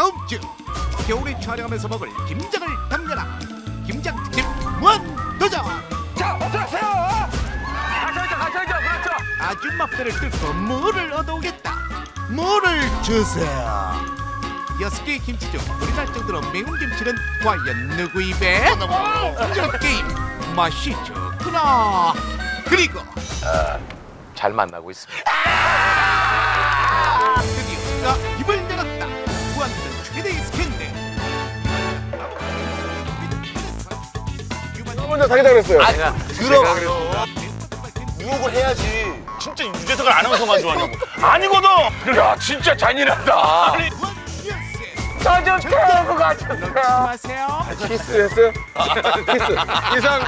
다음 주 겨울에 촬영하면서 먹을 김장을 담겨라 김장 특집 무한 도전 자, 어서 오세요! 가셔야죠, 가셔야죠, 그렇죠! 아줌마들을 뚫고 물을 얻어오겠다 물을 주세요 여섯 개의 김치 중 물이 날 정도로 매운 김치는 과연 누구 입에? 이 게임 맛이 좋구나 그리고 잘 만나고 있습니다. 먼저 자기다 그랬어요. 아, 제가 들어가요. 유혹을 해야지. 진짜 유재석 아나운서만 좋아하냐고. 아니거든. 야 진짜 잔인하다. 아니, 저좀 태우고 가주세요. 마세요 키스했어요? 키스. 이상